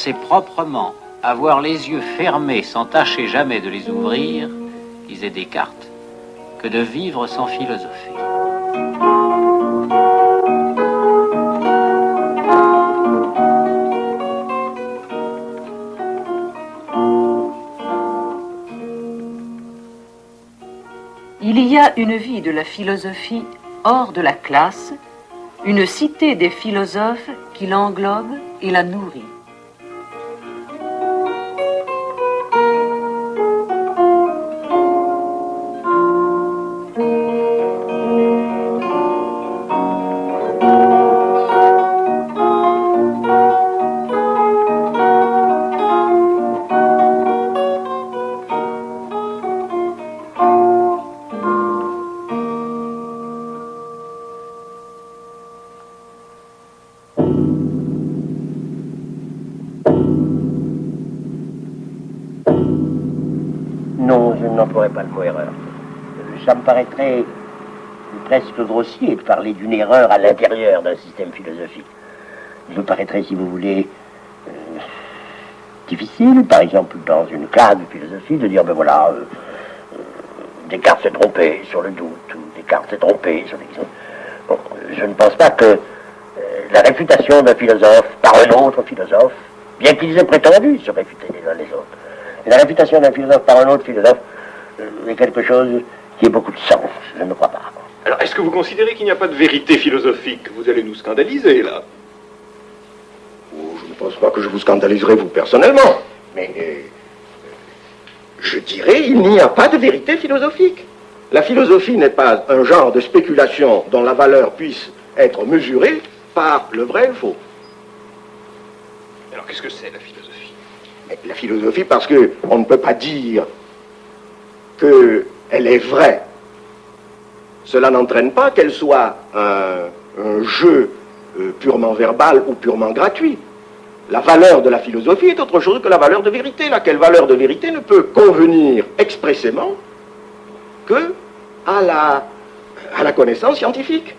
s'exercer proprement, avoir les yeux fermés sans tâcher jamais de les ouvrir, disait Descartes, que de vivre sans philosophie. Il y a une vie de la philosophie hors de la classe, une cité des philosophes qui l'englobe et la nourrit. Paraîtrait presque grossier de parler d'une erreur à l'intérieur d'un système philosophique. Il me paraîtrait, si vous voulez, euh, difficile, par exemple, dans une classe de philosophie, de dire, ben voilà, euh, euh, Descartes s'est trompé sur le doute, ou Descartes s'est trompé sur l'exemple. Bon, je ne pense pas que la réfutation d'un philosophe par un autre philosophe, bien qu'ils aient prétendu se réfuter les uns les autres, la réputation d'un philosophe par un autre philosophe est quelque chose qui a beaucoup de sens, je ne crois pas. Alors, est-ce que vous considérez qu'il n'y a pas de vérité philosophique Vous allez nous scandaliser, là? Oh, je ne pense pas que je vous scandaliserai, vous, personnellement. Mais euh, je dirais, il n'y a pas de vérité philosophique. La philosophie n'est pas un genre de spéculation dont la valeur puisse être mesurée par le vrai et le faux. Alors, qu'est-ce que c'est, la philosophie? La philosophie, parce que on ne peut pas dire qu'elle est vraie cela n'entraîne pas qu'elle soit un, jeu euh, purement verbal ou purement gratuit. La valeur de la philosophie est autre chose que la valeur de vérité, laquelle valeur de vérité ne peut convenir expressément que à la, à la connaissance scientifique.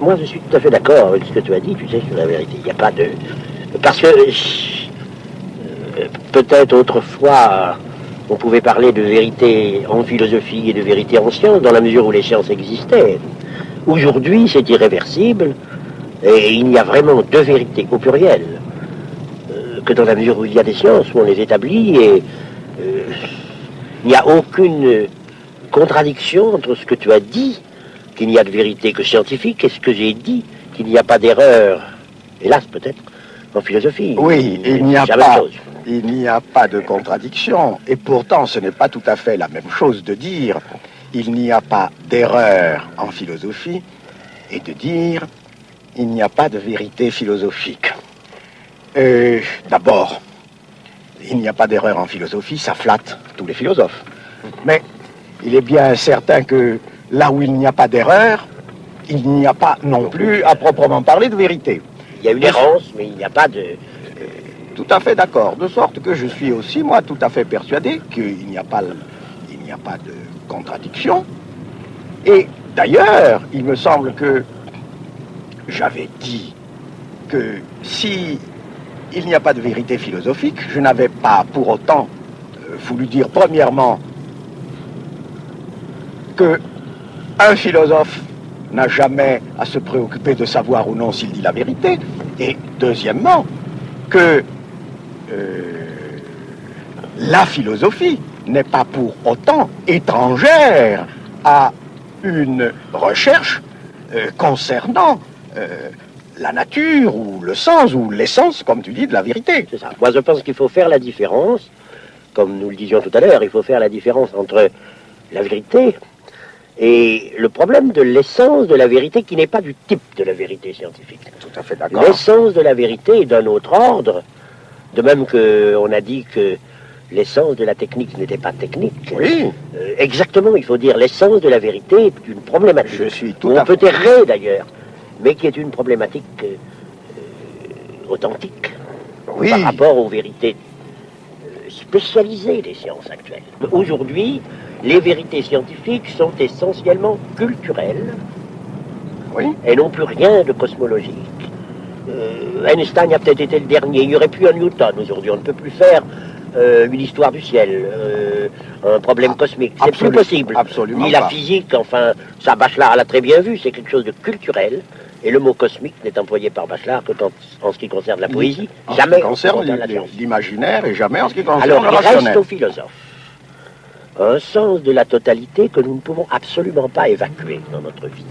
Moi, je suis tout à fait d'accord avec ce que tu as dit, tu sais, sur la vérité. Il n'y a pas de... Parce que euh, peut-être autrefois, on pouvait parler de vérité en philosophie et de vérité en science, dans la mesure où les sciences existaient. Aujourd'hui, c'est irréversible, et il n'y a vraiment deux vérités au pluriel, euh, que dans la mesure où il y a des sciences, où on les établit, et euh, il n'y a aucune contradiction entre ce que tu as dit, qu'il n'y a de vérité que scientifique, et ce que j'ai dit, qu'il n'y a pas d'erreur, hélas peut-être, en philosophie. Oui, il n'y a pas, il n'y a pas de contradiction. Et pourtant, ce n'est pas tout à fait la même chose de dire il n'y a pas d'erreur en philosophie et de dire il n'y a pas de vérité philosophique. Euh, D'abord, il n'y a pas d'erreur en philosophie, ça flatte tous les philosophes. Mais il est bien certain que là où il n'y a pas d'erreur, il n'y a pas non plus, à proprement parler, de vérité. Y a une errance, mais il n'y a pas de... Tout à fait d'accord. De sorte que je suis aussi, moi, tout à fait persuadé qu'il n'y a pas, n'y a pas de contradiction. Et d'ailleurs, il me semble que j'avais dit que si il n'y a pas de vérité philosophique, je n'avais pas pour autant euh, voulu dire premièrement que un philosophe n'a jamais à se préoccuper de savoir ou non s'il dit la vérité, et deuxièmement que euh, la philosophie n'est pas pour autant étrangère à une recherche euh, concernant euh, la nature ou le sens ou l'essence, comme tu dis, de la vérité. C'est ça. Moi, je pense qu'il faut faire la différence, comme nous le disions tout à l'heure, il faut faire la différence entre la vérité et le problème de l'essence de la vérité qui n'est pas du type de la vérité scientifique. Tout à fait d'accord. L'essence de la vérité est d'un autre ordre, de même qu'on a dit que l'essence de la technique n'était pas technique. Oui, Euh, exactement, il faut dire l'essence de la vérité est une problématique. je suis tout on à peut fait... errer d'ailleurs, mais qui est une problématique euh, euh, authentique Oui, par rapport aux vérités spécialisées des sciences actuelles. Aujourd'hui, les vérités scientifiques sont essentiellement culturelles oui, et n'ont plus rien de cosmologique. Euh, Einstein a peut-être été le dernier. Il n'y aurait plus un Newton aujourd'hui. On ne peut plus faire euh, une histoire du ciel, euh, un problème cosmique. C'est plus possible. Absolument. Ni la physique, enfin, ça Bachelard l'a très bien vu, c'est quelque chose de culturel. Et le mot cosmique n'est employé par Bachelard que en, ce qui concerne la poésie, jamais en ce qui concerne l'imaginaire et jamais en ce qui concerne Alors, le rationnel. Alors, il reste aux philosophes un sens de la totalité que nous ne pouvons absolument pas évacuer dans notre vie.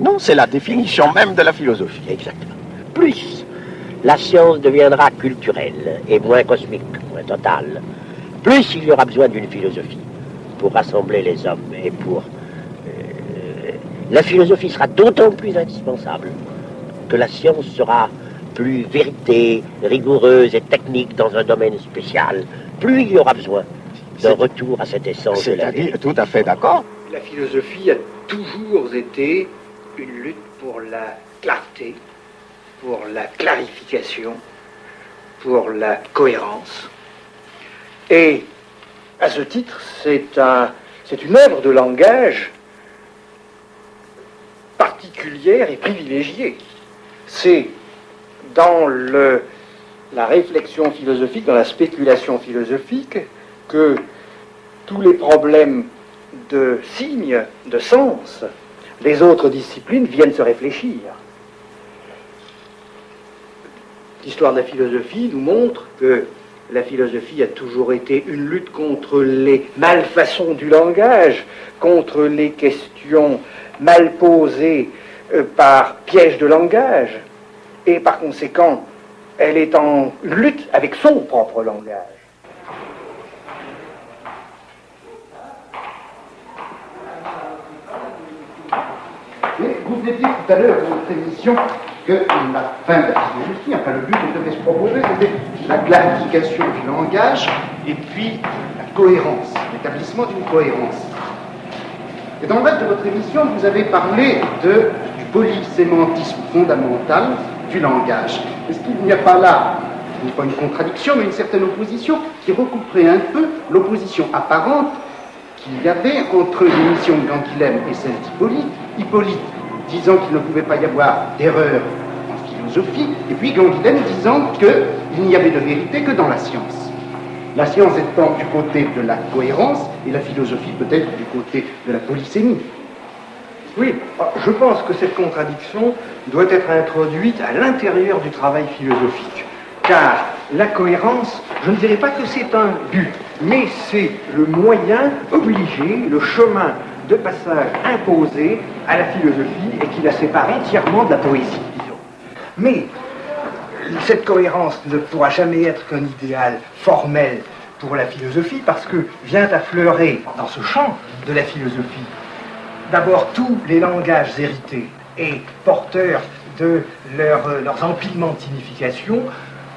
Non, c'est la définition même de la philosophie. Exactement. Plus la science deviendra culturelle et moins cosmique, moins totale, plus il y aura besoin d'une philosophie pour rassembler les hommes et pour... La philosophie sera d'autant plus indispensable que la science sera plus vérité, rigoureuse et technique dans un domaine spécial. Plus il y aura besoin d'un retour à cette essence de la vie. Tout à fait d'accord. La philosophie a toujours été une lutte pour la clarté, pour la clarification, pour la cohérence. Et à ce titre, c'est un, c'est une œuvre de langage particulière et privilégiée. C'est dans le, la réflexion philosophique, dans la spéculation philosophique, que tous les problèmes de signes, de sens, des autres disciplines viennent se réfléchir. L'histoire de la philosophie nous montre que la philosophie a toujours été une lutte contre les malfaçons du langage, contre les questions mal posées euh, par piège de langage, et par conséquent, elle est en lutte avec son propre langage. vous venez dire tout à l'heure dans votre émission que la fin de la philosophie, enfin le but que devait se proposer, c'était la clarification du langage et puis la cohérence, l'établissement d'une cohérence. Et dans le reste de votre émission, vous avez parlé du polysémantisme fondamental du langage. Est-ce qu'il n'y a pas là, pas une contradiction, mais une certaine opposition qui recouperait un peu l'opposition apparente qu'il y avait entre l'émission de Canquilhem et celle d'Hippolyte Hippolyte disant qu'il ne pouvait pas y avoir d'erreur en philosophie, et puis Gandhilem disant qu'il n'y avait de vérité que dans la science. La science étant du côté de la cohérence et la philosophie peut-être du côté de la polysémie. Oui, je pense que cette contradiction doit être introduite à l'intérieur du travail philosophique. Car la cohérence, je ne dirais pas que c'est un but, mais c'est le moyen obligé, le chemin de passage imposé à la philosophie et qui la sépare entièrement de la poésie, disons. Mais cette cohérence ne pourra jamais être qu'un idéal formel pour la philosophie parce que vient affleurer dans ce champ de la philosophie d'abord tous les langages hérités et porteurs de leurs empilements de signification,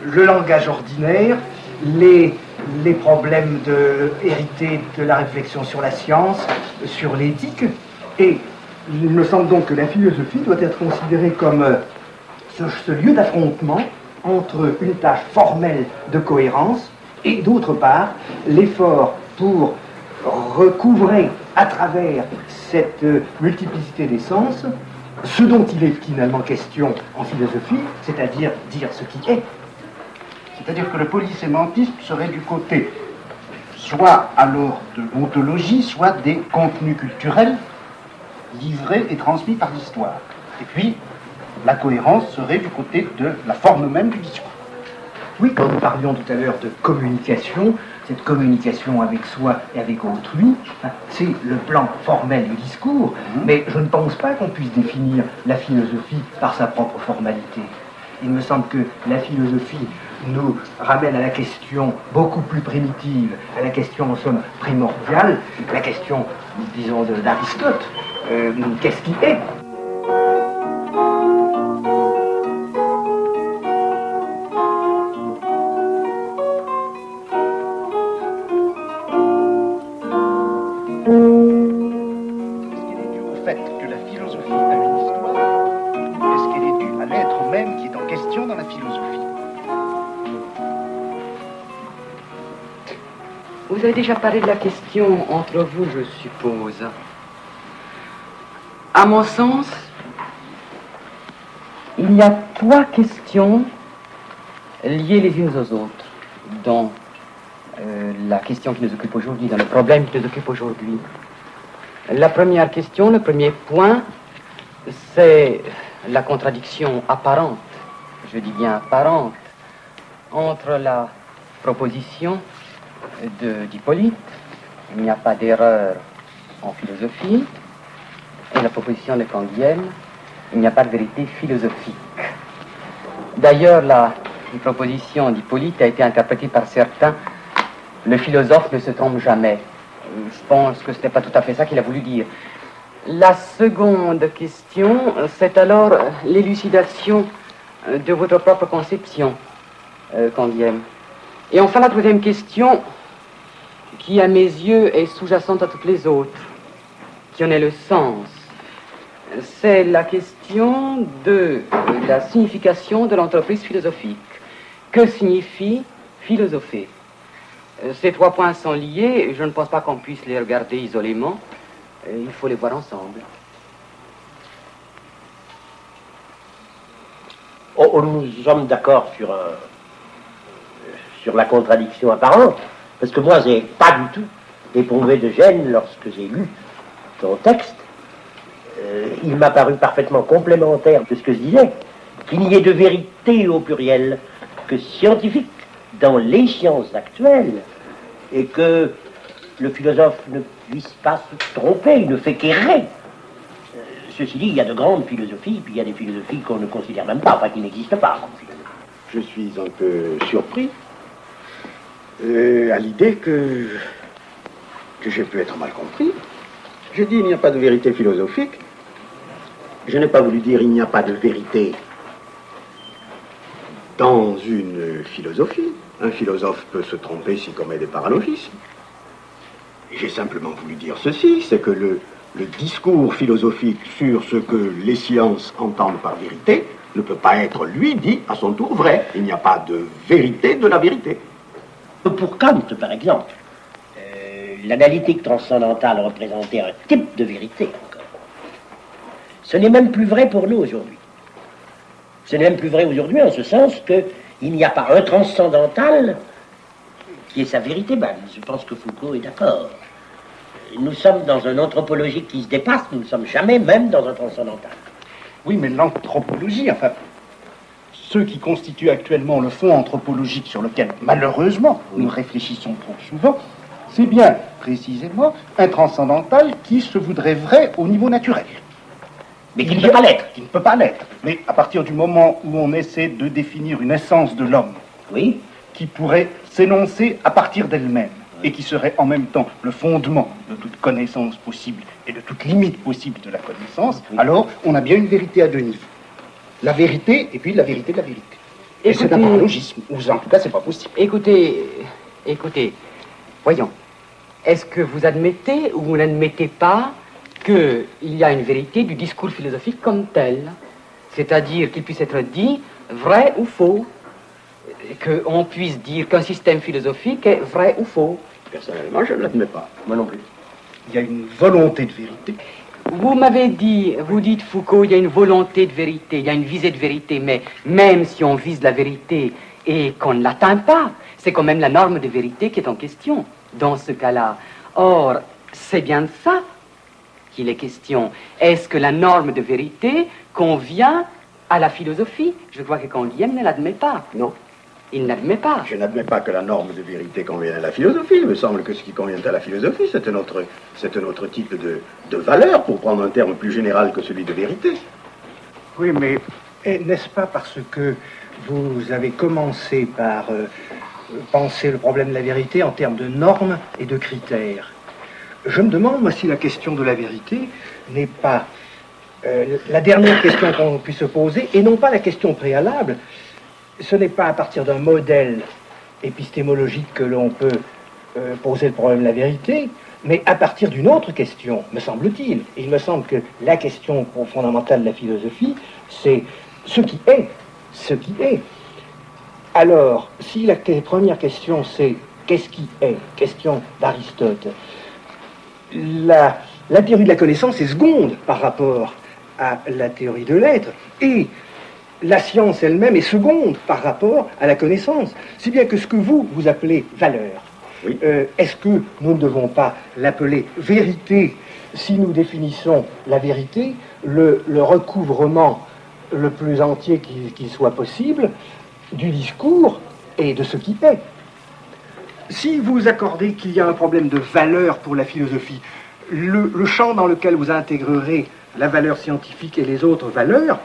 le langage ordinaire, les, les problèmes de, hérités de la réflexion sur la science, sur l'éthique, et il me semble donc que la philosophie doit être considérée comme euh, ce, lieu d'affrontement entre une tâche formelle de cohérence et d'autre part l'effort pour recouvrer à travers cette euh, multiplicité des sens ce dont il est finalement question en philosophie, c'est-à-dire dire ce qui est, c'est-à-dire que le polysémantisme serait du côté soit alors de l'ontologie, soit des contenus culturels livrés et transmis par l'histoire. Et puis, la cohérence serait du côté de la forme même du discours. Oui, quand nous parlions tout à l'heure de communication, cette communication avec soi et avec autrui, hein, c'est le plan formel du discours, mmh. mais je ne pense pas qu'on puisse définir la philosophie par sa propre formalité. Il me semble que la philosophie nous ramène à la question beaucoup plus primitive, à la question en somme primordiale, la question, disons, d'Aristote. Euh, qu'est-ce qui est? Déjà parlé de la question entre vous, je suppose. À mon sens, il y a trois questions liées les unes aux autres dans euh, la question qui nous occupe aujourd'hui, dans le problème qui nous occupe aujourd'hui. La première question, le premier point, c'est la contradiction apparente, je dis bien apparente, entre la proposition d'Hippolyte, il n'y a pas d'erreur en philosophie, et la proposition de Canguilhem, il n'y a pas de vérité philosophique. D'ailleurs, la proposition d'Hippolyte a été interprétée par certains, le philosophe ne se trompe jamais. Je pense que ce n'est pas tout à fait ça qu'il a voulu dire. La seconde question, c'est alors l'élucidation de votre propre conception, euh, Canguilhem. Et enfin, la troisième question, qui à mes yeux est sous-jacente à toutes les autres, qui en est le sens, c'est la question de la signification de l'entreprise philosophique. Que signifie philosopher? Euh, Ces trois points sont liés, je ne pense pas qu'on puisse les regarder isolément, euh, il faut les voir ensemble. Oh, oh, nous sommes d'accord sur, sur la contradiction apparente, parce que moi, j'ai pas du tout éprouvé de gêne lorsque j'ai lu ton texte. Euh, il m'a paru parfaitement complémentaire de ce que je disais, qu'il n'y ait de vérité au pluriel que scientifique dans les sciences actuelles, et que le philosophe ne puisse pas se tromper, il ne fait qu'errer. Euh, ceci dit, il y a de grandes philosophies, puis il y a des philosophies qu'on ne considère même pas, enfin qui n'existent pas Je suis un peu surpris euh, à l'idée que, que j'ai pu être mal compris. J'ai dit il n'y a pas de vérité philosophique. Je n'ai pas voulu dire il n'y a pas de vérité dans une philosophie. Un philosophe peut se tromper s'il commet des paralogismes. J'ai simplement voulu dire ceci, c'est que le discours philosophique sur ce que les sciences entendent par vérité ne peut pas être, lui, dit à son tour vrai. Il n'y a pas de vérité de la vérité. Pour Kant, par exemple, euh, l'analytique transcendantale représentait un type de vérité encore. Ce n'est même plus vrai pour nous aujourd'hui. Ce n'est même plus vrai aujourd'hui en ce sens qu'il n'y a pas un transcendantal qui est sa vérité. Ben, je pense que Foucault est d'accord. Nous sommes dans un anthropologique qui se dépasse, nous ne sommes jamais même dans un transcendantal. Oui, mais l'anthropologie, enfin, ceux qui constituent actuellement le fond anthropologique sur lequel, malheureusement, nous réfléchissons trop souvent, c'est bien précisément un transcendantal qui se voudrait vrai au niveau naturel. Mais qui ne peut pas l'être. Qui ne peut pas l'être. Mais à partir du moment où on essaie de définir une essence de l'homme, oui. qui pourrait s'énoncer à partir d'elle-même, et qui serait en même temps le fondement de toute connaissance possible et de toute limite possible de la connaissance, alors on a bien une vérité à deux niveaux la vérité et puis la vérité de la vérité. Et c'est un paralogisme, ou en tout cas, c'est pas possible. Écoutez, écoutez, voyons. Est-ce que vous admettez ou vous n'admettez pas qu'il y a une vérité du discours philosophique comme tel? C'est-à-dire qu'il puisse être dit vrai ou faux Qu'on puisse dire qu'un système philosophique est vrai ou faux Personnellement, je ne l'admets pas. Moi non plus. Il y a une volonté de vérité vous m'avez dit, vous dites Foucault, il y a une volonté de vérité, il y a une visée de vérité, mais même si on vise la vérité et qu'on ne l'atteint pas, c'est quand même la norme de vérité qui est en question dans ce cas-là. Or, c'est bien de ça qu'il est question. Est-ce que la norme de vérité convient à la philosophie? Je crois que Canguilhem ne l'admet pas. Non. Il n'admet pas. Je n'admets pas que la norme de vérité convienne à la philosophie. Il me semble que ce qui convient à la philosophie, c'est un autre, c'est un autre type de, de valeur, pour prendre un terme plus général que celui de vérité. Oui, mais n'est-ce pas parce que vous avez commencé par euh, penser le problème de la vérité en termes de normes et de critères? Je me demande, moi, si la question de la vérité n'est pas euh, la dernière question qu'on puisse se poser, et non pas la question préalable, ce n'est pas à partir d'un modèle épistémologique que l'on peut euh, poser le problème de la vérité, mais à partir d'une autre question, me semble-t-il. Et il me semble que la question fondamentale de la philosophie, c'est ce qui est, ce qui est. Alors, si la première question c'est qu'est-ce qui est, question d'Aristote, la, la théorie de la connaissance est seconde par rapport à la théorie de l'être, et la science elle-même est seconde par rapport à la connaissance. Si bien que ce que vous, vous appelez valeur, euh, est-ce que nous ne devons pas l'appeler vérité si nous définissons la vérité, le, recouvrement le plus entier qu'il soit possible du discours et de ce qui est? Si vous accordez qu'il y a un problème de valeur pour la philosophie, le champ dans lequel vous intégrerez la valeur scientifique et les autres valeurs,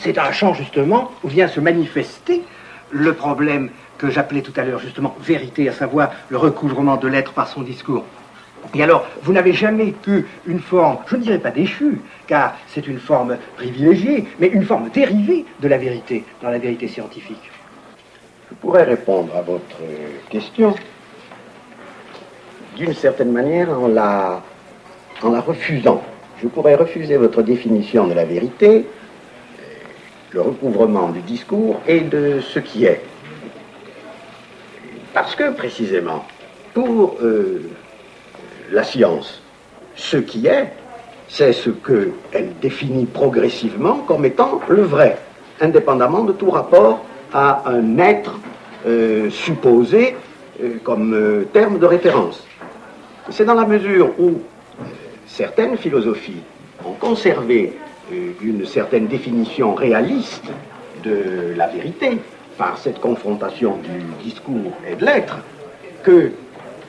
c'est un champ justement où vient se manifester le problème que j'appelais tout à l'heure justement vérité, à savoir le recouvrement de l'être par son discours. Et alors, vous n'avez jamais qu'une forme, je ne dirais pas déchue, car c'est une forme privilégiée, mais une forme dérivée de la vérité, dans la vérité scientifique. Je pourrais répondre à votre question d'une certaine manière en la, en la refusant. Je pourrais refuser votre définition de la vérité recouvrement du discours et de ce qui est. Parce que, précisément, pour euh, la science, ce qui est, c'est ce qu'elle définit progressivement comme étant le vrai, indépendamment de tout rapport à un être euh, supposé euh, comme terme de référence. C'est dans la mesure où certaines philosophies ont conservé une certaine définition réaliste de la vérité par cette confrontation du discours et de l'être, que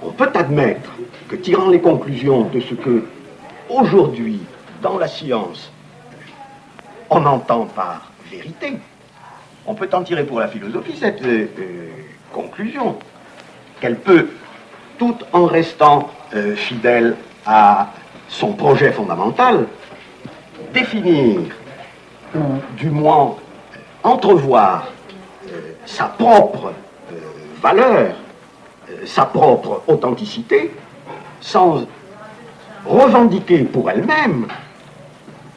on peut admettre que tirant les conclusions de ce que aujourd'hui dans la science on entend par vérité, on peut en tirer pour la philosophie cette euh, conclusion qu'elle peut, tout en restant euh, fidèle à son projet fondamental, définir, ou du moins entrevoir euh, sa propre euh, valeur, euh, sa propre authenticité, sans revendiquer pour elle-même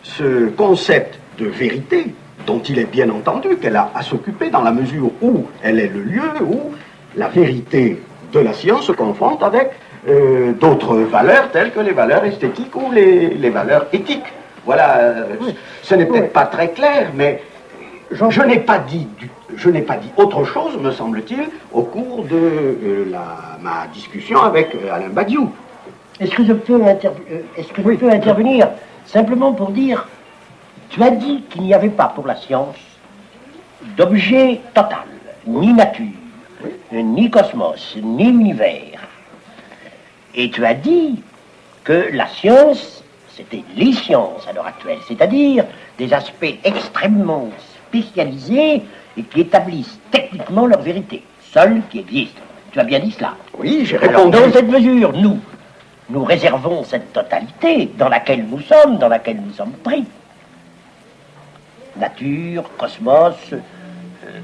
ce concept de vérité dont il est bien entendu qu'elle a à s'occuper dans la mesure où elle est le lieu où la vérité de la science se confronte avec d'autres valeurs telles que les valeurs esthétiques ou les valeurs éthiques. Voilà, euh, ce n'est peut-être pas très clair, mais je n'ai pas dit je n'ai pas dit autre chose, me semble-t-il, au cours de euh, la, ma discussion avec euh, Alain Badiou. Est-ce que je peux, est-ce que je peux intervenir simplement pour dire, tu as dit qu'il n'y avait pas pour la science d'objet total, ni nature, ni cosmos, ni univers. Et tu as dit que la science c'était les sciences à l'heure actuelle, c'est-à-dire des aspects extrêmement spécialisés et qui établissent techniquement leur vérité, seuls qui existent. Tu as bien dit cela. Oui, j'ai répondu. dans cette mesure, nous, nous réservons cette totalité dans laquelle nous sommes, dans laquelle nous sommes pris. Nature, cosmos, euh,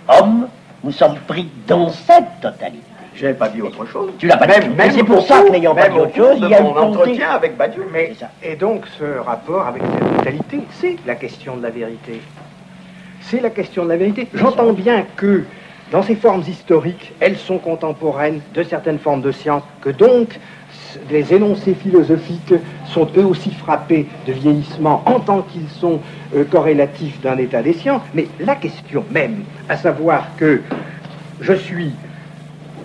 homme, nous sommes pris dans cette totalité. Je n'ai pas dit autre chose. Tu l'as pas dit. Même c'est pour ça que n'ayant pas dit autre chose, il y a mon entretien avec Badiou. Mais, et donc ce rapport avec cette totalité, c'est la question de la vérité. C'est la question de la vérité. J'entends bien que dans ces formes historiques, elles sont contemporaines de certaines formes de science, que donc les énoncés philosophiques sont eux aussi frappés de vieillissement en tant qu'ils sont euh, corrélatifs d'un état des sciences. Mais la question même, à savoir que je suis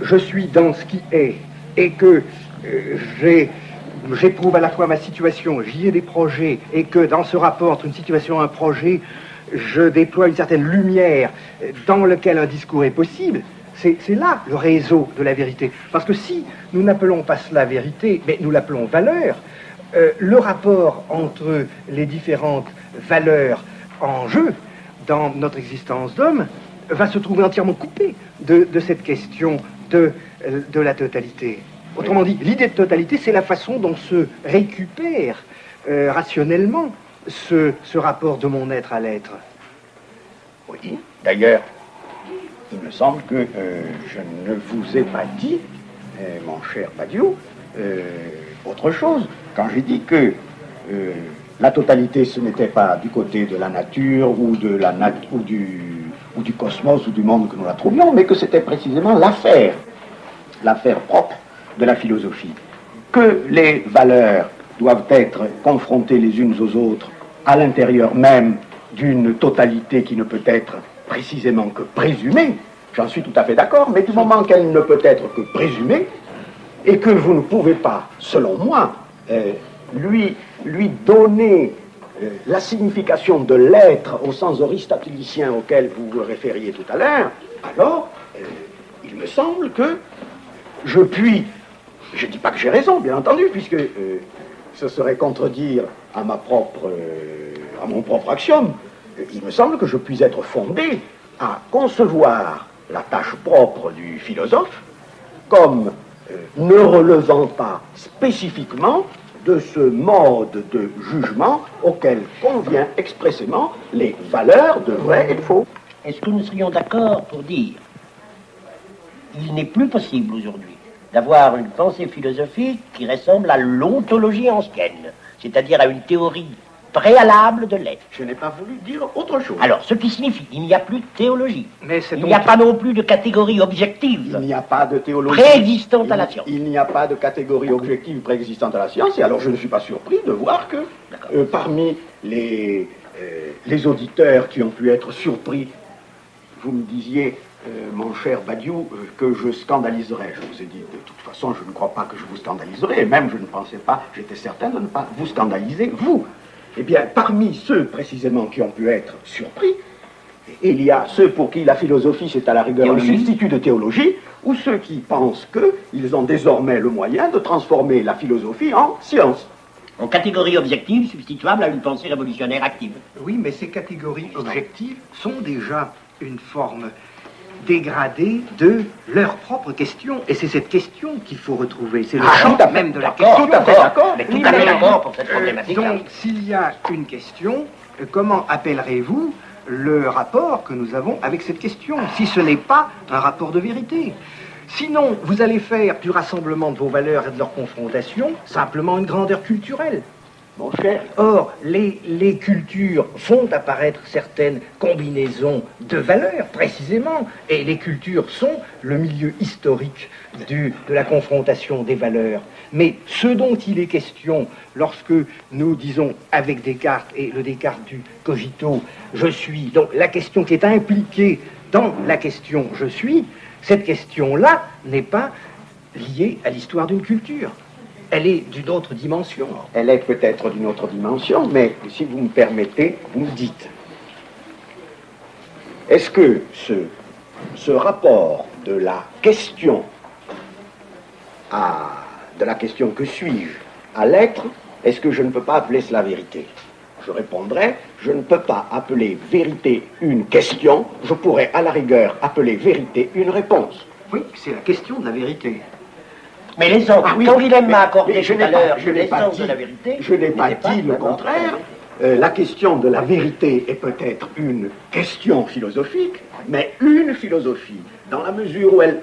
je suis dans ce qui est et que euh, j'éprouve à la fois ma situation, j'y ai des projets, et que dans ce rapport entre une situation et un projet, je déploie une certaine lumière dans lequel un discours est possible, c'est là le réseau de la vérité. Parce que si nous n'appelons pas cela vérité, mais nous l'appelons valeur, euh, le rapport entre les différentes valeurs en jeu dans notre existence d'homme va se trouver entièrement coupé de cette question de, la totalité. Autrement dit, l'idée de totalité, c'est la façon dont se récupère euh, rationnellement ce, rapport de mon être à l'être. Oui, d'ailleurs, il me semble que euh, je ne vous ai pas dit, euh, mon cher Badiou, autre chose. Quand j'ai dit que la totalité, ce n'était pas du côté de la nature ou, de la nat ou du ou du cosmos ou du monde que nous la trouvions, mais que c'était précisément l'affaire, l'affaire propre de la philosophie. Que les valeurs doivent être confrontées les unes aux autres à l'intérieur même d'une totalité qui ne peut être précisément que présumée, j'en suis tout à fait d'accord, mais du moment qu'elle ne peut être que présumée, et que vous ne pouvez pas, selon moi, euh, lui, lui donner la signification de l'être au sens aristotélicien auquel vous vous référiez tout à l'heure, alors euh, il me semble que je puis, je ne dis pas que j'ai raison, bien entendu, puisque ce serait contredire à propre, à mon propre axiome, il me semble que je puis être fondé à concevoir la tâche propre du philosophe comme euh, ne relevant pas spécifiquement de ce mode de jugement auquel convient expressément les valeurs de vrai et de faux. Est-ce que nous serions d'accord pour dire il n'est plus possible aujourd'hui d'avoir une pensée philosophique qui ressemble à l'ontologie ancienne, c'est-à-dire à une théorie préalable de l'être. Je n'ai pas voulu dire autre chose. Alors, ce qui signifie qu'il n'y a plus de théologie. Mais il n'y a pas non plus de catégorie objective. Il n'y a pas de théologie. Préexistante à la science. Il n'y a pas de catégorie objective préexistante à la science. Et alors, je ne suis pas surpris de voir que euh, parmi les, euh, les auditeurs qui ont pu être surpris, vous me disiez, euh, mon cher Badiou, que je scandaliserais. Je vous ai dit, de toute façon, je ne crois pas que je vous scandaliserai. Et même, je ne pensais pas, j'étais certain de ne pas vous scandaliser, vous. Eh bien, parmi ceux précisément qui ont pu être surpris, il y a ceux pour qui la philosophie c'est à la rigueur un substitut de théologie, ou ceux qui pensent qu'ils ont désormais le moyen de transformer la philosophie en science. En catégorie objective substituable à une pensée révolutionnaire active. Oui, mais ces catégories objectives sont déjà une forme dégradée de leur propre question. Et c'est cette question qu'il faut retrouver. C'est le ah, champ même de la question. Tout à fait d'accord. Mais tout à fait d'accord pour cette problématique. donc, s'il y a une question, euh, comment appellerez-vous le rapport que nous avons avec cette question, si ce n'est pas un rapport de vérité? Sinon, vous allez faire du rassemblement de vos valeurs et de leur confrontation simplement une grandeur culturelle. Or, les, cultures font apparaître certaines combinaisons de valeurs, précisément, et les cultures sont le milieu historique de la confrontation des valeurs. Mais ce dont il est question lorsque nous disons avec Descartes et le Descartes du cogito, je suis, donc la question qui est impliquée dans la question je suis, cette question-là n'est pas liée à l'histoire d'une culture elle est d'une autre dimension. Elle est peut-être d'une autre dimension, mais si vous me permettez, vous me dites, est-ce que ce, ce rapport de la question à, de la question que suis-je à l'être, est-ce que je ne peux pas appeler cela vérité? Je répondrai, je ne peux pas appeler vérité une question, je pourrais à la rigueur appeler vérité une réponse. Oui, c'est la question de la vérité. Mais les autres, ah, oui, quand Willem m'a accordé tout à l'heure l'essence de la vérité, je n'ai pas dit le contraire. Euh, la question de la vérité est peut-être une question philosophique, mais une philosophie, dans la mesure où elle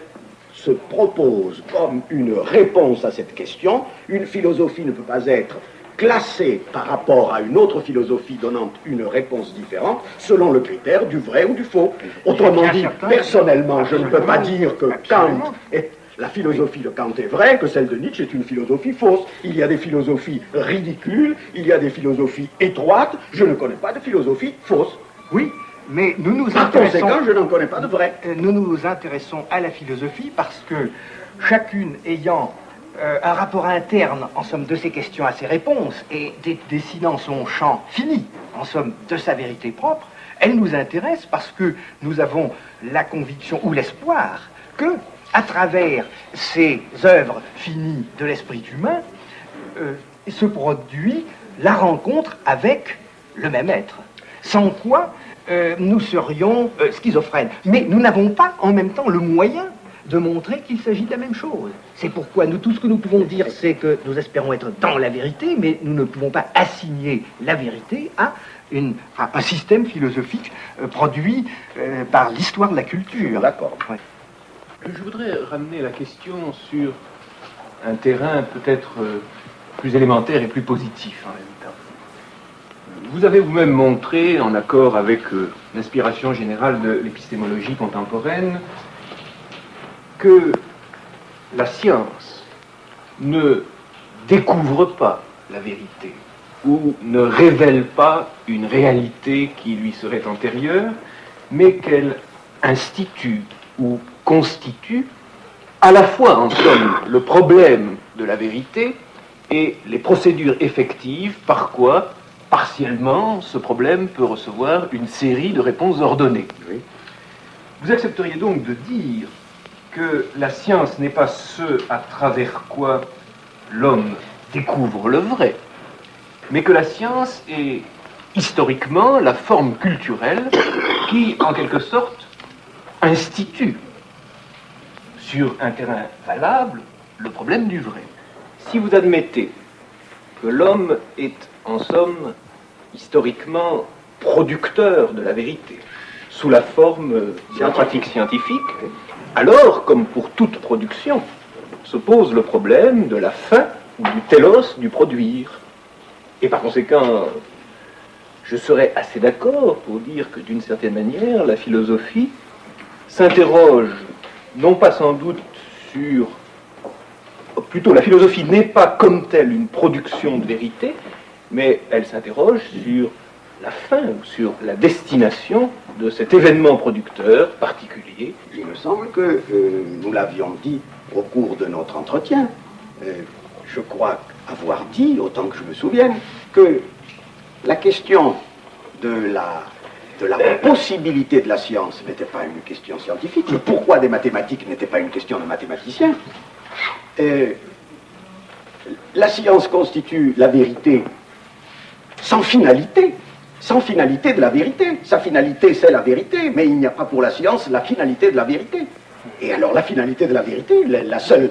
se propose comme une réponse à cette question, une philosophie ne peut pas être classée par rapport à une autre philosophie donnant une réponse différente selon le critère du vrai ou du faux. Autrement dit, personnellement, je ne peux pas dire que Kant est la philosophie de Kant est vraie, que celle de Nietzsche est une philosophie fausse. Il y a des philosophies ridicules, il y a des philosophies étroites. Je ne connais pas de philosophie fausse. Oui, mais nous nous Par intéressons. Conséquent, je n'en connais pas de vraie. Euh, nous nous intéressons à la philosophie parce que chacune ayant euh, un rapport interne, en somme, de ses questions à ses réponses et dessinant son champ fini, en somme, de sa vérité propre, elle nous intéresse parce que nous avons la conviction ou l'espoir que à travers ces œuvres finies de l'esprit humain, euh, se produit la rencontre avec le même être. Sans quoi euh, nous serions euh, schizophrènes. Mais nous n'avons pas en même temps le moyen de montrer qu'il s'agit de la même chose. C'est pourquoi nous, tout ce que nous pouvons dire, c'est que nous espérons être dans la vérité, mais nous ne pouvons pas assigner la vérité à, une, un système philosophique produit par l'histoire de la culture. D'accord. Je voudrais ramener la question sur un terrain peut-être euh, plus élémentaire et plus positif en même temps. Vous avez vous-même montré, en accord avec euh, l'inspiration générale de l'épistémologie contemporaine, que la science ne découvre pas la vérité, ou ne révèle pas une réalité qui lui serait antérieure, mais qu'elle institue ou constitue à la fois, en somme, le problème de la vérité et les procédures effectives par quoi, partiellement, ce problème peut recevoir une série de réponses ordonnées. Vous accepteriez donc de dire que la science n'est pas ce à travers quoi l'homme découvre le vrai, mais que la science est historiquement la forme culturelle qui, en quelque sorte, institue sur un terrain valable le problème du vrai. Si vous admettez que l'homme est, en somme, historiquement producteur de la vérité, sous la forme la pratique scientifique, alors, comme pour toute production, se pose le problème de la fin ou du télos du produire. Et par conséquent, je serais assez d'accord pour dire que d'une certaine manière, la philosophie s'interroge non pas sans doute sur... Plutôt, la philosophie n'est pas comme telle une production de vérité, mais elle s'interroge sur la fin ou sur la destination de cet événement producteur particulier. Il me semble que euh, nous l'avions dit au cours de notre entretien. Euh, je crois avoir dit, autant que je me souvienne, que la question de la, de la possibilité de la science n'était pas une question scientifique. Le pourquoi des mathématiques n'était pas une question de mathématicien. Euh, la science constitue la vérité sans finalité sans finalité de la vérité. Sa finalité, c'est la vérité, mais il n'y a pas pour la science la finalité de la vérité. Et alors la finalité de la vérité, la, seule,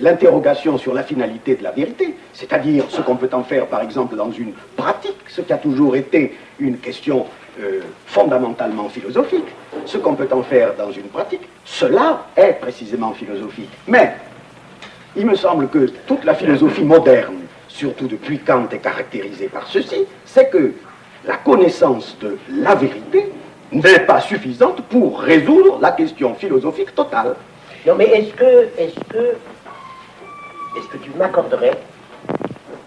l'interrogation sur la finalité de la vérité, c'est-à-dire ce qu'on peut en faire par exemple dans une pratique, ce qui a toujours été une question euh, fondamentalement philosophique, ce qu'on peut en faire dans une pratique, cela est précisément philosophique. Mais il me semble que toute la philosophie moderne, surtout depuis Kant, est caractérisée par ceci, c'est que la connaissance de la vérité n'est pas suffisante pour résoudre la question philosophique totale. Non, mais est-ce que, est-ce que, est-ce que tu m'accorderais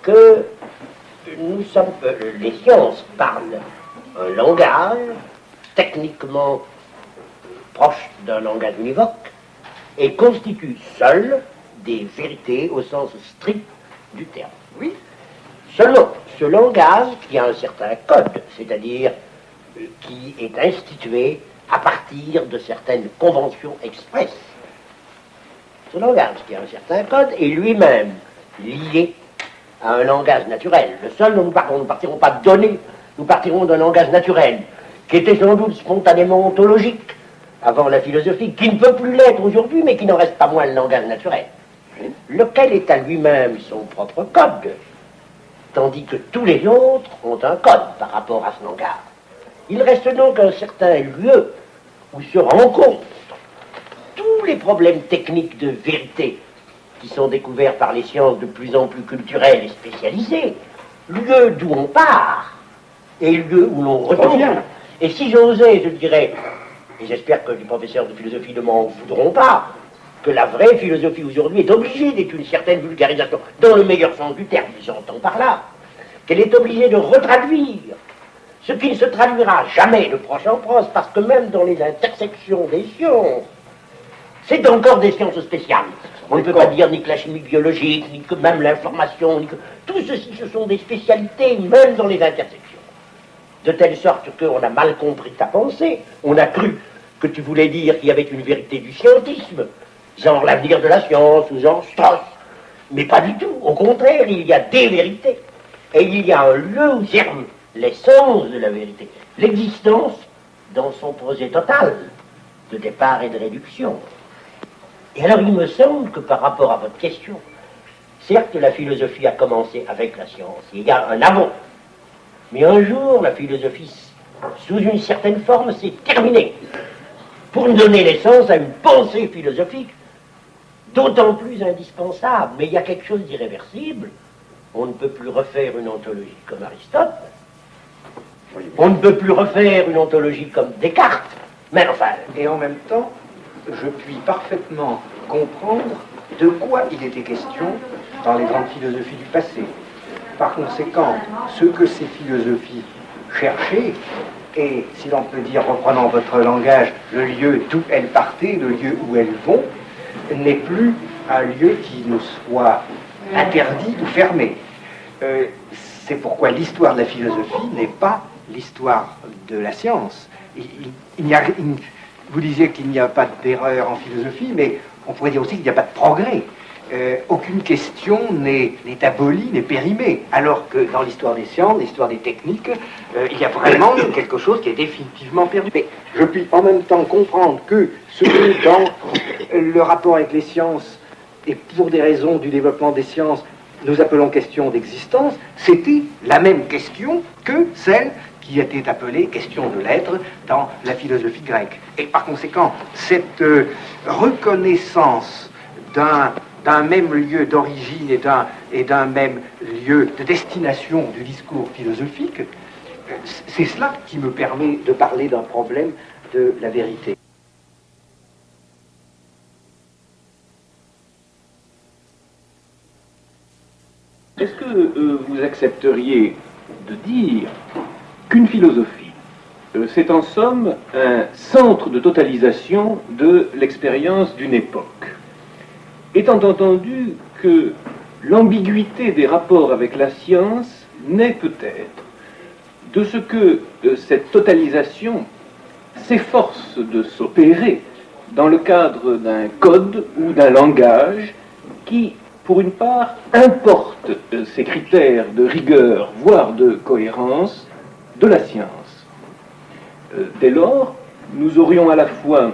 que nous sommes, euh, les sciences parlent un langage techniquement proche d'un langage univoque et constituent seules des vérités au sens strict du terme. Oui. Seulement, ce langage qui a un certain code, c'est-à-dire euh, qui est institué à partir de certaines conventions expresses. Ce langage qui a un certain code est lui-même lié à un langage naturel. Le seul dont nous ne partirons pas de données, nous partirons d'un langage naturel, qui était sans doute spontanément ontologique avant la philosophie, qui ne peut plus l'être aujourd'hui, mais qui n'en reste pas moins le langage naturel, lequel est à lui-même son propre code, tandis que tous les autres ont un code par rapport à ce langage? Il reste donc un certain lieu où se rencontrent tous les problèmes techniques de vérité qui sont découverts par les sciences de plus en plus culturelles et spécialisées, lieu d'où on part et lieu où l'on revient. Et si j'osais, je dirais, et j'espère que les professeurs de philosophie ne m'en voudront pas, que la vraie philosophie aujourd'hui est obligée d'être une certaine vulgarisation, dans le meilleur sens du terme, j'entends par là, qu'elle est obligée de retraduire ce qui ne se traduira jamais de proche en proche, parce que même dans les intersections des sciences, c'est encore des sciences spéciales. On ne peut pas dire ni que la chimie biologique, ni que même l'information, ni que... Tout ceci, ce sont des spécialités, même dans les intersections. De telle sorte qu'on a mal compris ta pensée. On a cru que tu voulais dire qu'il y avait une vérité du scientisme, genre l'avenir de la science ou genre Strauss. Mais pas du tout. Au contraire, il y a des vérités. Et il y a un lieu où germe l'essence de la vérité, l'existence dans son projet total de départ et de réduction. Et alors il me semble que par rapport à votre question, certes la philosophie a commencé avec la science, il y a un avant, mais un jour la philosophie, sous une certaine forme, s'est terminée pour donner naissance à une pensée philosophique d'autant plus indispensable. Mais il y a quelque chose d'irréversible. On ne peut plus refaire une ontologie comme Aristote. On ne peut plus refaire une ontologie comme Descartes. Mais enfin. Et en même temps, je puis parfaitement comprendre de quoi il était question dans les grandes philosophies du passé. Par conséquent, ce que ces philosophies cherchaient, et si l'on peut dire, reprenant votre langage, le lieu d'où elles partaient, le lieu où elles vont, n'est plus un lieu qui nous soit interdit ou fermé. Euh, c'est pourquoi l'histoire de la philosophie n'est pas l'histoire de la science. Il, a, vous disiez qu'il n'y a pas d'erreur en philosophie, mais on pourrait dire aussi qu'il n'y a pas de progrès. Euh, aucune question n'est abolie, n'est périmée, alors que dans l'histoire des sciences, l'histoire des techniques, euh, il y a vraiment quelque chose qui est définitivement perdu. Mais je puis en même temps comprendre que ce que dans le rapport avec les sciences, et pour des raisons du développement des sciences, nous appelons question d'existence, c'était la même question que celle qui était appelée question de l'être dans la philosophie grecque. Et par conséquent, cette euh, reconnaissance d'un d'un même lieu d'origine et d'un même lieu de destination du discours philosophique, c'est cela qui me permet de parler d'un problème de la vérité. Est-ce que euh, vous accepteriez de dire qu'une philosophie, euh, c'est en somme un centre de totalisation de l'expérience d'une époque? Étant entendu que l'ambiguïté des rapports avec la science naît peut-être de ce que euh, cette totalisation s'efforce de s'opérer dans le cadre d'un code ou d'un langage qui, pour une part, importe euh, ces critères de rigueur, voire de cohérence, de la science. Euh, dès lors, nous aurions à la fois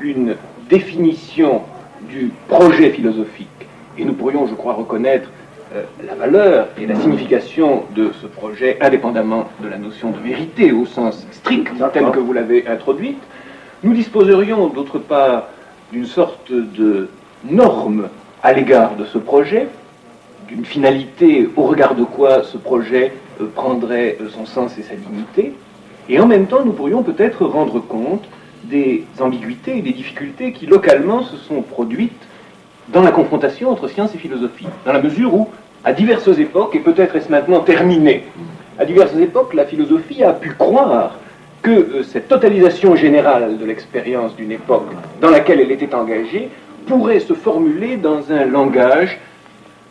une définition du projet philosophique. Et nous pourrions, je crois, reconnaître euh, la valeur et la signification de ce projet indépendamment de la notion de vérité au sens strict tel que vous l'avez introduite. Nous disposerions d'autre part d'une sorte de norme à l'égard de ce projet, d'une finalité au regard de quoi ce projet euh, prendrait euh, son sens et sa dignité, et en même temps nous pourrions peut-être rendre compte des ambiguïtés et des difficultés qui localement se sont produites dans la confrontation entre science et philosophie, dans la mesure où, à diverses époques, et peut-être est-ce maintenant terminé, à diverses époques, la philosophie a pu croire que euh, cette totalisation générale de l'expérience d'une époque dans laquelle elle était engagée pourrait se formuler dans un langage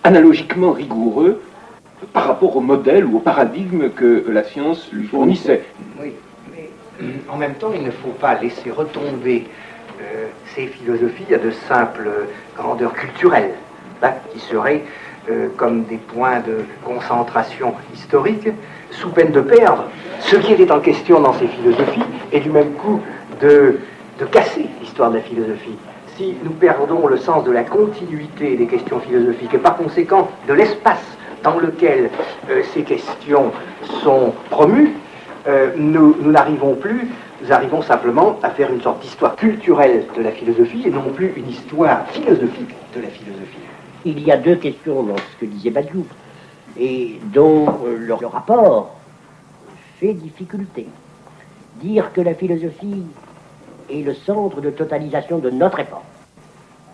analogiquement rigoureux par rapport au modèle ou au paradigme que la science lui fournissait. Oui en même temps, il ne faut pas laisser retomber euh, ces philosophies à de simples grandeurs culturelles, hein, qui seraient euh, comme des points de concentration historique, sous peine de perdre ce qui était en question dans ces philosophies, et du même coup de, casser l'histoire de la philosophie. Si nous perdons le sens de la continuité des questions philosophiques, et par conséquent de l'espace dans lequel euh, ces questions sont promues, euh, nous n'arrivons plus, nous arrivons simplement à faire une sorte d'histoire culturelle de la philosophie et non plus une histoire philosophique de la philosophie. Il y a deux questions dans ce que disait Badiou, et dont euh, le, rapport fait difficulté. Dire que la philosophie est le centre de totalisation de notre époque,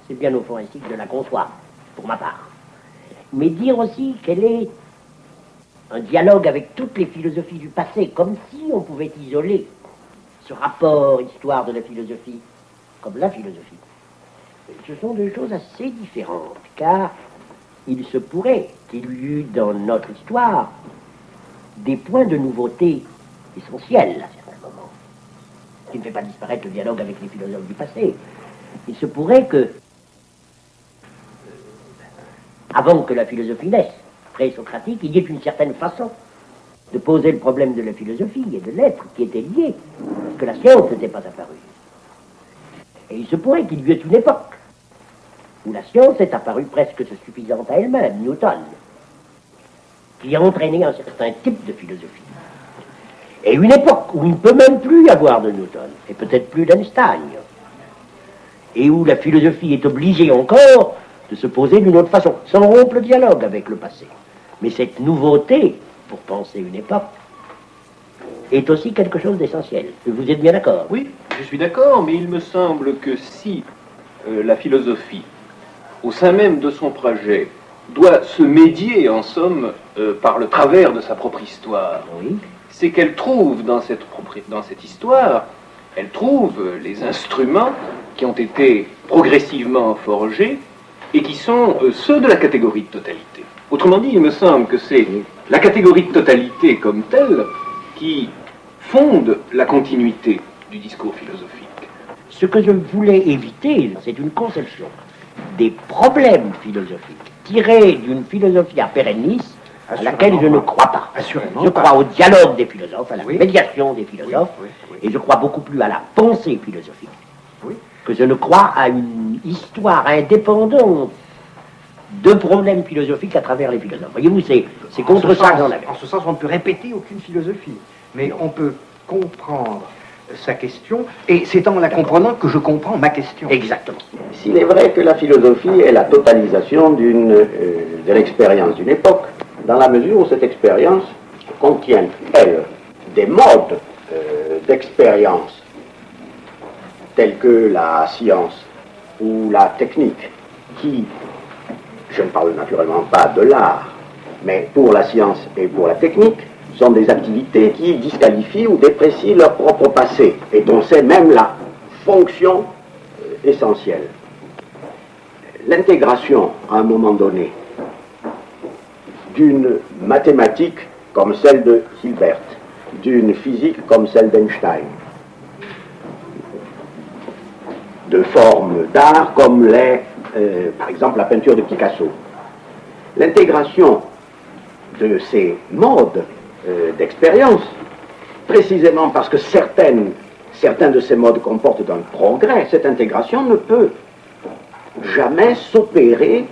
c'est bien au fond ainsi que de la conçoit, pour ma part. Mais dire aussi qu'elle est un dialogue avec toutes les philosophies du passé, comme si on pouvait isoler ce rapport histoire de la philosophie comme la philosophie. Ce sont deux choses assez différentes, car il se pourrait qu'il y eût dans notre histoire des points de nouveauté essentiels à certains moments, qui ne fait pas disparaître le dialogue avec les philosophes du passé. Il se pourrait que, avant que la philosophie naisse, pré-socratique, il y ait une certaine façon de poser le problème de la philosophie et de l'être qui était lié, parce que la science n'était pas apparue. Et il se pourrait qu'il y ait une époque où la science est apparue presque suffisante à elle-même, Newton, qui a entraîné un certain type de philosophie. Et une époque où il ne peut même plus y avoir de Newton, et peut-être plus d'Einstein, et où la philosophie est obligée encore de se poser d'une autre façon, sans rompre le dialogue avec le passé. Mais cette nouveauté, pour penser une époque, est aussi quelque chose d'essentiel. Vous êtes bien d'accord Oui, je suis d'accord, mais il me semble que si euh, la philosophie, au sein même de son projet, doit se médier, en somme, euh, par le travers de sa propre histoire. C'est qu'elle trouve dans cette, dans cette histoire, elle trouve les instruments qui ont été progressivement forgés et qui sont euh, ceux de la catégorie de totalité. Autrement dit, il me semble que c'est la catégorie de totalité comme telle qui fonde la continuité du discours philosophique. Ce que je voulais éviter, c'est une conception des problèmes philosophiques tirés d'une philosophie à pérennis à laquelle je ne crois pas. Assurément je crois au dialogue des philosophes, à la médiation des philosophes, et je crois beaucoup plus à la pensée philosophique que je ne crois à une histoire indépendante de problèmes philosophiques à travers les philosophes. Voyez-vous, c'est, contre ça que j'en avais. En ce sens, on ne peut répéter aucune philosophie, mais on peut comprendre sa question, et c'est en la comprenant que je comprends ma question. Exactement. S'il est vrai que la philosophie est la totalisation d'une, euh, de l'expérience d'une époque, dans la mesure où cette expérience contient, elle, des modes euh, d'expérience tels que la science ou la technique, qui, je ne parle naturellement pas de l'art, mais pour la science et pour la technique, sont des activités qui disqualifient ou déprécient leur propre passé, et dont c'est même la fonction euh, essentielle. L'intégration, à un moment donné, d'une mathématique comme celle de Hilbert, d'une physique comme celle d'Einstein, de formes d'art comme l'est, euh, par exemple, la peinture de Picasso. L'intégration de ces modes euh, d'expérience, précisément parce que certaines, certains de ces modes comportent un progrès, cette intégration ne peut jamais s'opérer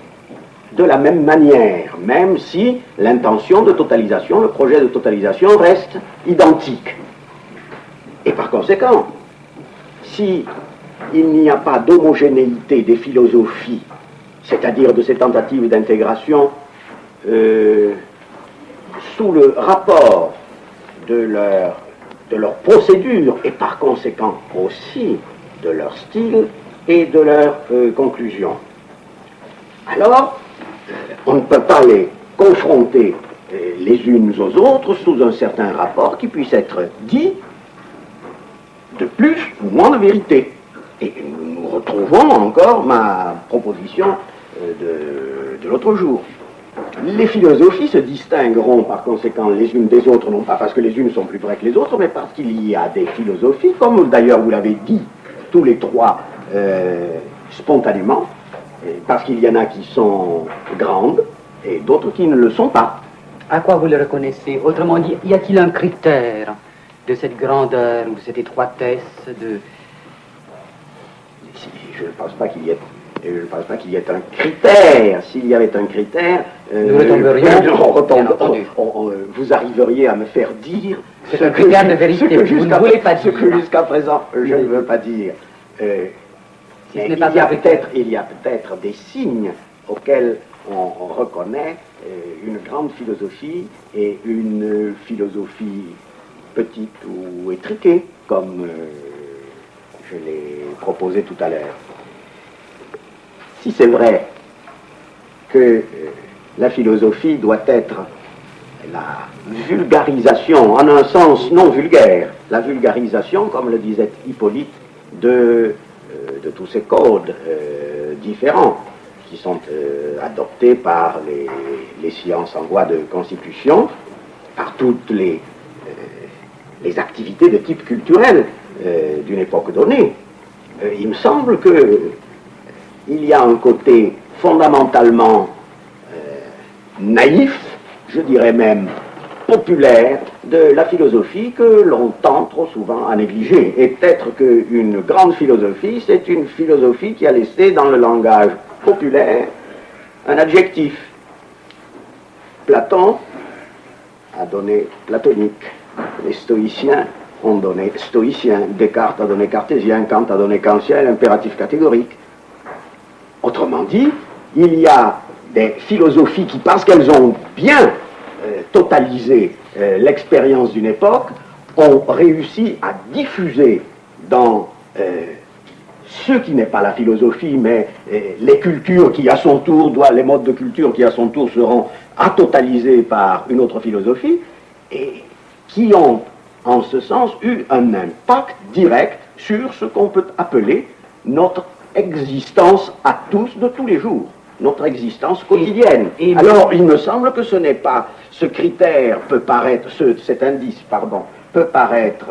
de la même manière, même si l'intention de totalisation, le projet de totalisation reste identique. Et par conséquent, si il n'y a pas d'homogénéité des philosophies, c'est-à-dire de ces tentatives d'intégration euh, sous le rapport de leur, de procédure et par conséquent aussi de leur style et de leur euh, conclusion. Alors, euh, on ne peut pas les confronter les unes aux autres sous un certain rapport qui puisse être dit de plus ou moins de vérité. Et nous retrouvons encore ma proposition euh, de, l'autre jour. Les philosophies se distingueront par conséquent les unes des autres, non pas parce que les unes sont plus vraies que les autres, mais parce qu'il y a des philosophies, comme d'ailleurs vous l'avez dit tous les trois euh, spontanément, parce qu'il y en a qui sont grandes et d'autres qui ne le sont pas. À quoi vous le reconnaissez? Autrement dit, y a-t-il un critère de cette grandeur ou de cette étroitesse de, je ne pense pas qu'il y ait je ne pense pas qu'il y ait un critère. S'il y avait un critère, euh, vous arriveriez à me faire dire ce critère de vérité. Que vous ne voulez pas ce que jusqu'à présent je ne veux pas dire. Euh, il, y a peut-être, il y a peut-être des signes auxquels on, reconnaît euh, une grande philosophie et une philosophie petite ou étriquée, comme je l'ai proposé tout à l'heure. Si c'est vrai que euh, la philosophie doit être la vulgarisation, en un sens non vulgaire, la vulgarisation, comme le disait Hippolyte, de, euh, de tous ces codes euh, différents qui sont adoptés par les, sciences en voie de constitution, par toutes les, les activités de type culturel d'une époque donnée. il me semble que il y a un côté fondamentalement euh, naïf, je dirais même populaire, de la philosophie que l'on tend trop souvent à négliger. Et peut-être qu'une grande philosophie, c'est une philosophie qui a laissé dans le langage populaire un adjectif. Platon a donné platonique. Les stoïciens ont donné stoïcien. Descartes a donné cartésien. Kant a donné kantien, l'impératif catégorique. Autrement dit, il y a des philosophies qui, parce qu'elles ont bien euh, totalisé euh, l'expérience d'une époque, ont réussi à diffuser dans euh, ce qui n'est pas la philosophie, mais les cultures qui à son tour, doivent, les modes de culture qui à son tour seront atotalisés par une autre philosophie, et qui ont en ce sens eu un impact direct sur ce qu'on peut appeler notre existence à tous de tous les jours, notre existence quotidienne. Alors, il me semble que ce n'est pas, ce critère peut paraître, cet indice, pardon, peut paraître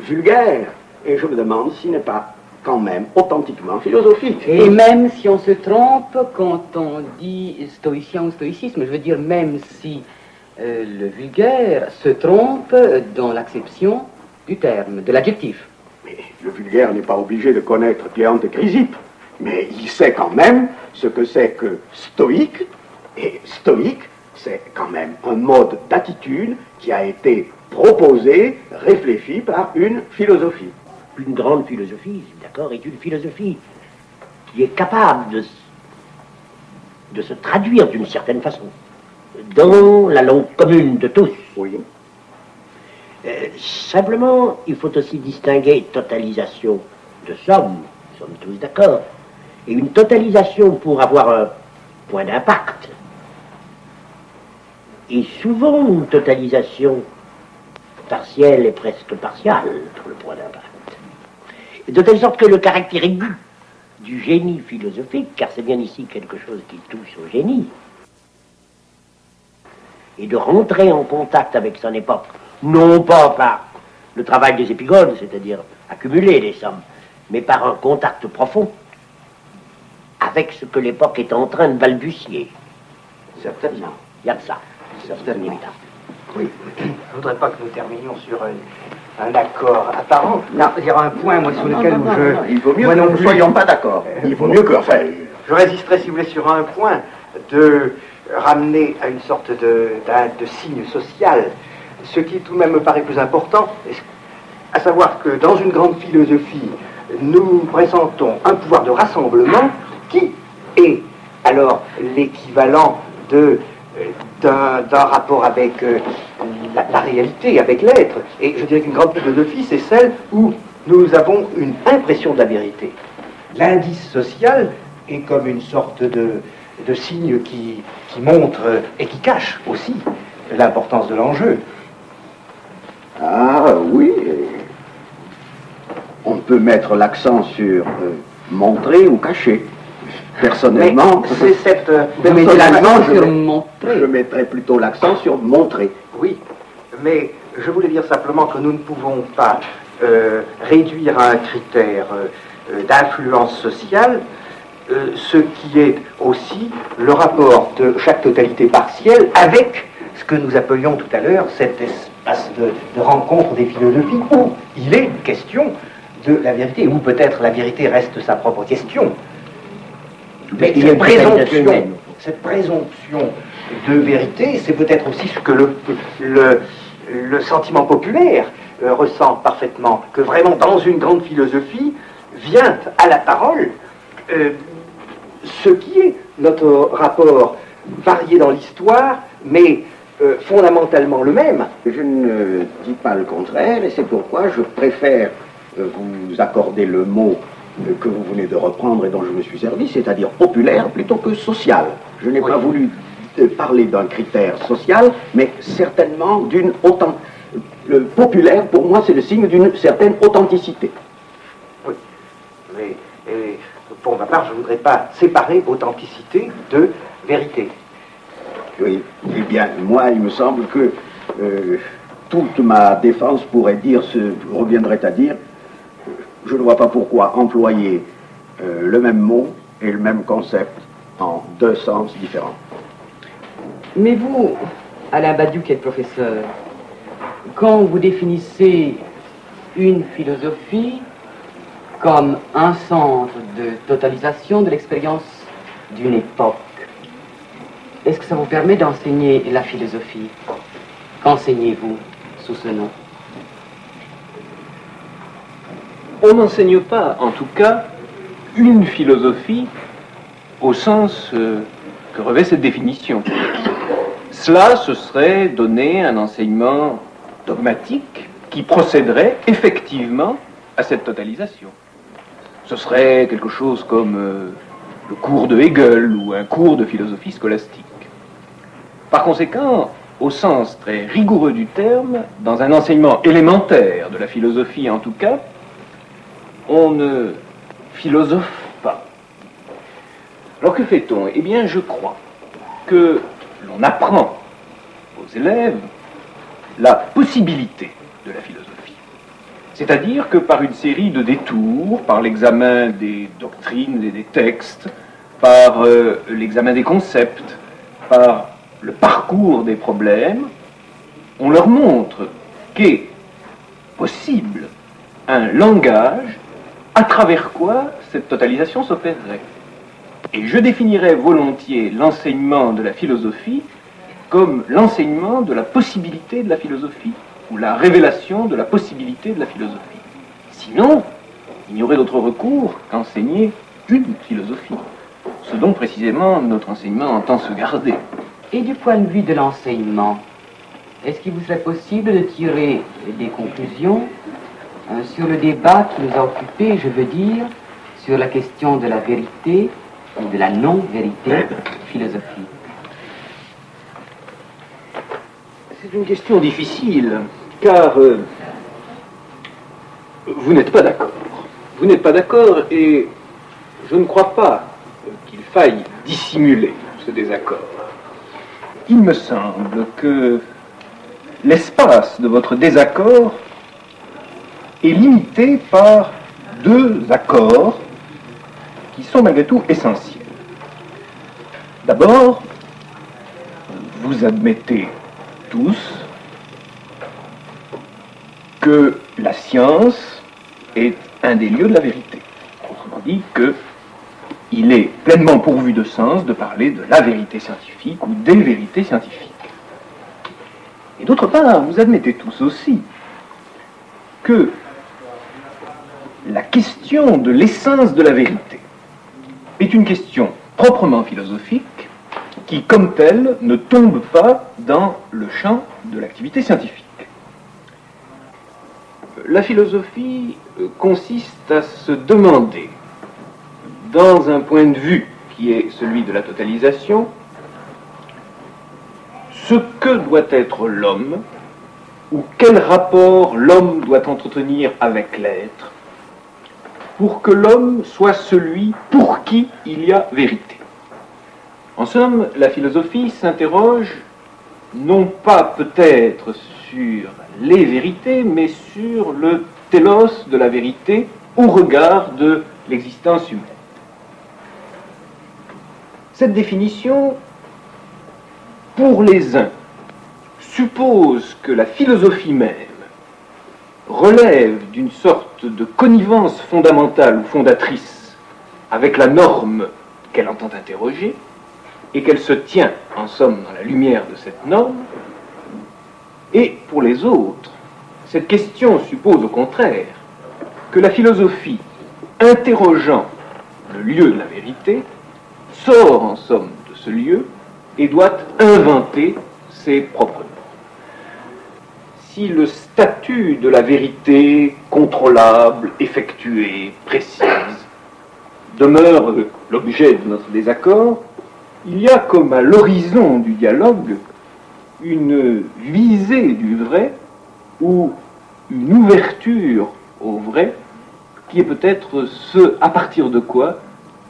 vulgaire, et je me demande s'il n'est pas quand même authentiquement philosophique. Et même si on se trompe quand on dit stoïcien ou stoïcisme, je veux dire même si euh, le vulgaire se trompe dans l'acception du terme, de l'adjectif. Mais le vulgaire n'est pas obligé de connaître Cléante et Chrysippe, mais il sait quand même ce que c'est que stoïque, et stoïque, c'est quand même un mode d'attitude qui a été proposé, réfléchi par une philosophie. Une grande philosophie, d'accord, est une philosophie qui est capable de, de se traduire d'une certaine façon dans la langue commune de tous. Oui. Euh, simplement, il faut aussi distinguer totalisation de somme, nous sommes tous d'accord, et une totalisation pour avoir un point d'impact. Et souvent une totalisation partielle et presque partiale pour le point d'impact. De telle sorte que le caractère aigu du génie philosophique, car c'est bien ici quelque chose qui touche au génie, et de rentrer en contact avec son époque, non pas par le travail des épigones, c'est-à-dire accumuler des sommes, mais par un contact profond avec ce que l'époque est en train de balbutier. Certainement. Il y a de ça. Certainement. Oui, je ne voudrais pas que nous terminions sur un, accord apparent. Non, il y aura un point, moi, sur lequel je... il vaut mieux que nous ne soyons pas d'accord. Il vaut mieux que... Enfin... Je résisterai, si vous voulez, sur un point de ramener à une sorte de, de, signe social, ce qui tout de même me paraît plus important, à savoir que dans une grande philosophie, nous présentons un pouvoir de rassemblement qui est alors l'équivalent de d'un rapport avec euh, la, la, réalité, avec l'être. Et je dirais qu'une grande philosophie, c'est celle où nous avons une impression de la vérité. L'indice social est comme une sorte de, de signes qui, qui montrent et qui cachent aussi l'importance de l'enjeu. Ah oui, on peut mettre l'accent sur euh, montrer ou cacher. Personnellement, c'est cette euh, personnellement, je, je mettrais plutôt l'accent sur montrer. Oui, mais je voulais dire simplement que nous ne pouvons pas euh, réduire à un critère d'influence sociale euh, ce qui est aussi le rapport de chaque totalité partielle avec ce que nous appelions tout à l'heure cet espace de, rencontre des philosophies où il est question de la vérité, où peut-être la vérité reste sa propre question. Mais cette présomption, cette présomption de vérité, c'est peut-être aussi ce que le, le, sentiment populaire euh, ressent parfaitement, que vraiment dans une grande philosophie vient à la parole euh, ce qui est notre rapport varié dans l'histoire, mais euh, fondamentalement le même. Je ne dis pas le contraire, et c'est pourquoi je préfère euh, vous accorder le mot euh, que vous venez de reprendre et dont je me suis servi, c'est-à-dire populaire plutôt que social. Je n'ai pas voulu parler d'un critère social, mais certainement d'une autant... Le populaire, pour moi, c'est le signe d'une certaine authenticité. Oui, mais pour ma part, je ne voudrais pas séparer authenticité de vérité. Oui, eh bien, moi, il me semble que euh, toute ma défense pourrait dire, ce, reviendrait à dire, je ne vois pas pourquoi employer euh, le même mot et le même concept en deux sens différents. Mais vous, Alain Badiou, qui est professeur, quand vous définissez une philosophie, comme un centre de totalisation de l'expérience d'une époque. Est-ce que ça vous permet d'enseigner la philosophie? Qu'enseignez-vous sous ce nom? On n'enseigne pas, en tout cas, une philosophie au sens euh, que revêt cette définition. Cela, ce serait donner un enseignement dogmatique qui procéderait effectivement à cette totalisation. Ce serait quelque chose comme euh, le cours de Hegel ou un cours de philosophie scolastique. Par conséquent, au sens très rigoureux du terme, dans un enseignement élémentaire de la philosophie en tout cas, on ne philosophe pas. Alors que fait-on? Eh bien, je crois que l'on apprend aux élèves la possibilité de la philosophie. C'est-à-dire que par une série de détours, par l'examen des doctrines et des textes, par euh, l'examen des concepts, par le parcours des problèmes, on leur montre qu'est possible un langage à travers quoi cette totalisation s'opérerait. Et je définirais volontiers l'enseignement de la philosophie comme l'enseignement de la possibilité de la philosophie, ou la révélation de la possibilité de la philosophie. Sinon, il n'y aurait d'autre recours qu'enseigner une philosophie, ce dont précisément notre enseignement entend se garder. Et du point de vue de l'enseignement, est-ce qu'il vous serait possible de tirer des conclusions euh, sur le débat qui nous a occupés, je veux dire, sur la question de la vérité ou de la non-vérité philosophique? C'est une question difficile, car euh, vous n'êtes pas d'accord. Vous n'êtes pas d'accord et je ne crois pas qu'il faille dissimuler ce désaccord il me semble que l'espace de votre désaccord est limité par deux accords qui sont malgré tout essentiels. D'abord, vous admettez tous que la science est un des lieux de la vérité. Autrement dit, que il est pleinement pourvu de sens de parler de la vérité scientifique ou des vérités scientifiques. Et d'autre part, vous admettez tous aussi que la question de l'essence de la vérité est une question proprement philosophique qui, comme telle, ne tombe pas dans le champ de l'activité scientifique. La philosophie consiste à se demander dans un point de vue qui est celui de la totalisation, ce que doit être l'homme, ou quel rapport l'homme doit entretenir avec l'être, pour que l'homme soit celui pour qui il y a vérité. En somme, la philosophie s'interroge non pas peut-être sur les vérités, mais sur le télos de la vérité au regard de l'existence humaine. Cette définition, pour les uns, suppose que la philosophie même relève d'une sorte de connivence fondamentale ou fondatrice avec la norme qu'elle entend interroger, et qu'elle se tient, en somme, dans la lumière de cette norme, et pour les autres, cette question suppose au contraire que la philosophie, interrogeant le lieu de la vérité, sort en somme de ce lieu et doit inventer ses propres normes. Si le statut de la vérité contrôlable, effectuée, précise, demeure l'objet de notre désaccord, il y a comme à l'horizon du dialogue une visée du vrai ou une ouverture au vrai qui est peut-être ce à partir de quoi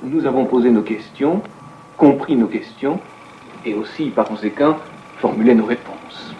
nous avons posé nos questions, compris nos questions, et aussi, par conséquent, formulé nos réponses.